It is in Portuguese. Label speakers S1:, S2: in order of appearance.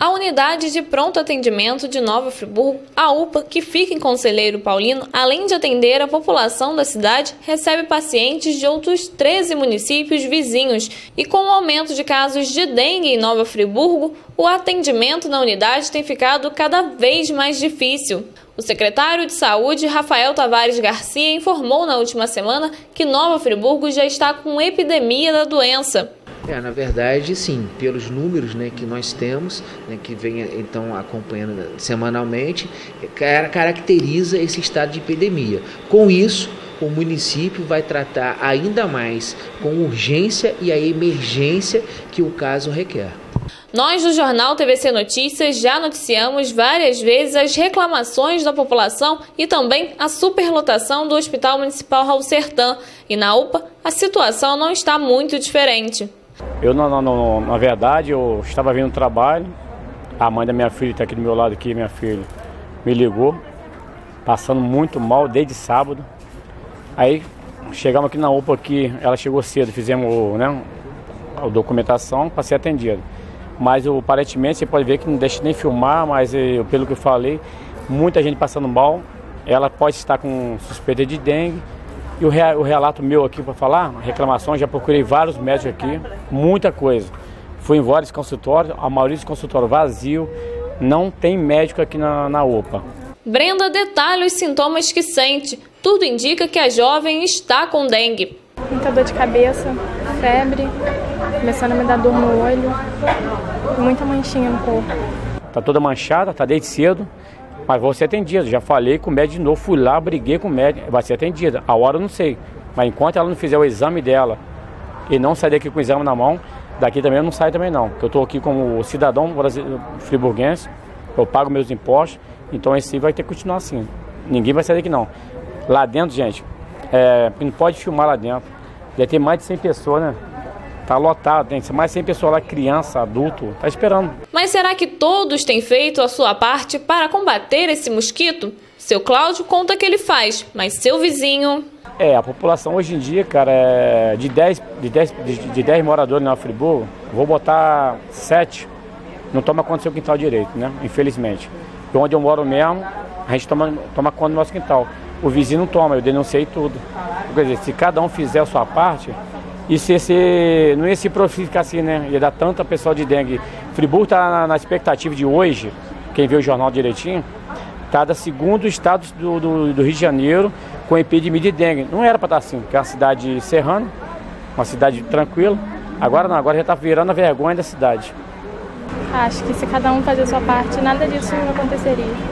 S1: A unidade de pronto atendimento de Nova Friburgo, a UPA, que fica em Conselheiro Paulino, além de atender a população da cidade, recebe pacientes de outros 13 municípios vizinhos. E com o aumento de casos de dengue em Nova Friburgo, o atendimento na unidade tem ficado cada vez mais difícil. O secretário de Saúde, Rafael Tavares Garcia, informou na última semana que Nova Friburgo já está com epidemia da doença.
S2: É, na verdade, sim, pelos números né, que nós temos, né, que vem então acompanhando semanalmente, caracteriza esse estado de epidemia. Com isso, o município vai tratar ainda mais com urgência e a emergência que o caso requer.
S1: Nós do jornal TVC Notícias já noticiamos várias vezes as reclamações da população e também a superlotação do Hospital Municipal Raul Sertã. E na UPA, a situação não está muito diferente.
S3: Eu, na, na, na verdade, eu estava vindo trabalho, a mãe da minha filha está aqui do meu lado, aqui, minha filha, me ligou, passando muito mal desde sábado. Aí chegamos aqui na UPA aqui, ela chegou cedo, fizemos né, a documentação para ser atendida. Mas aparentemente você pode ver que não deixa nem filmar, mas eu, pelo que eu falei, muita gente passando mal. Ela pode estar com suspeita de dengue e o, re, o relato meu aqui para falar, reclamações, já procurei vários médicos aqui, muita coisa. Fui em vários consultórios, a maioria dos consultórios vazio, não tem médico aqui na, na UPA.
S1: Brenda detalha os sintomas que sente. Tudo indica que a jovem está com dengue.
S4: Muita dor de cabeça, febre, começando a me dar dor no olho, muita manchinha no corpo.
S3: Tá toda manchada, tá desde cedo. Mas vou ser atendida. Já falei com o médico de novo, fui lá, briguei com o médico, vai ser atendida. A hora eu não sei. Mas enquanto ela não fizer o exame dela e não sair daqui com o exame na mão, daqui também eu não saio também não. Eu estou aqui como cidadão friburguense, eu pago meus impostos, então esse vai ter que continuar assim. Ninguém vai sair daqui não. Lá dentro, gente, é, não pode filmar lá dentro. Deve ter mais de 100 pessoas, né? Tá lotado, tem mais 100 pessoas lá, criança, adulto, tá esperando.
S1: Mas será que todos têm feito a sua parte para combater esse mosquito? Seu Cláudio conta que ele faz, mas seu vizinho...
S3: É, a população hoje em dia, cara, é de 10, de 10, de, de 10 moradores na Friburgo, vou botar 7, não toma conta do seu quintal direito, né? Infelizmente. E onde eu moro mesmo, a gente toma, toma conta do nosso quintal. O vizinho não toma, eu denunciei tudo. Quer dizer, se cada um fizer a sua parte, e se esse, não ia se ficar assim, né? Ia dar tanta pessoa de dengue. Friburgo está na, na, expectativa de hoje, quem vê o jornal direitinho, cada segundo estado do, do, do, Rio de Janeiro com epidemia de dengue. Não era para estar tá assim, porque é uma cidade serrana, uma cidade tranquila. Agora não, agora já está virando a vergonha da cidade.
S4: Acho que se cada um fazer a sua parte, nada disso aconteceria.